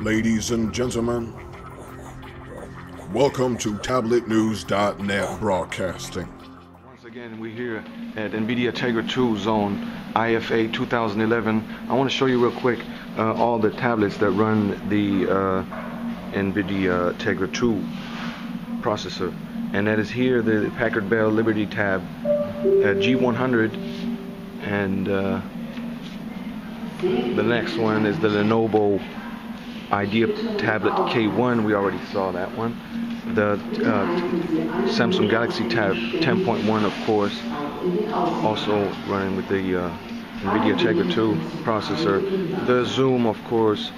Ladies and gentlemen, welcome to TabletNews.net Broadcasting. Once again, we're here at NVIDIA Tegra 2 Zone IFA 2011. I want to show you real quick uh, all the tablets that run the uh, NVIDIA Tegra 2 processor. And that is here the Packard Bell Liberty Tab uh, G100 and uh, the next one is the Lenovo Idea Tablet K1. We already saw that one. The uh, Samsung Galaxy Tab 10.1, of course, also running with the uh, NVIDIA Tegra 2 processor. The Xoom, of course,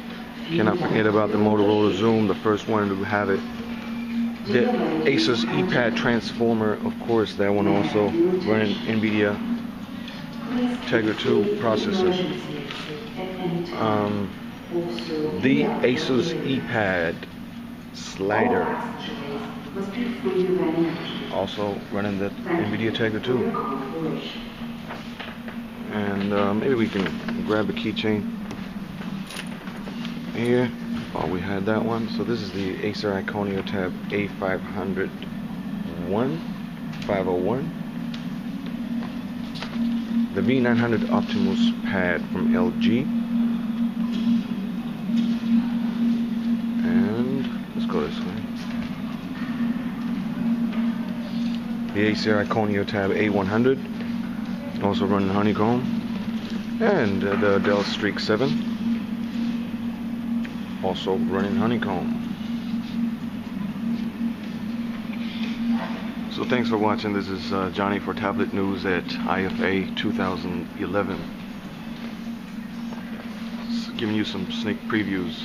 cannot forget about the Motorola Xoom, the first one to have it. The Asus Eee Pad Transformer, of course, that one also running NVIDIA Tegra 2 processor. Um, the Asus Eee Pad slider. Also running the NVIDIA Tegra 2 and uh, maybe we can grab a keychain here oh we had that one. So this is the Acer Iconia Tab A501 501 the V900 Optimus pad from LG and let's go this way the Acer Iconia Tab A100 also running Honeycomb and uh, the Dell Streak 7 also running Honeycomb So thanks for watching. This is uh, Johnny for Tablet News at IFA 2011. Just giving you some sneak previews.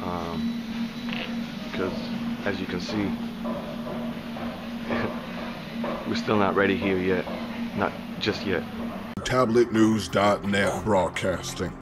Um, because as you can see, we're still not ready here yet. Not just yet. TabletNews.net Broadcasting.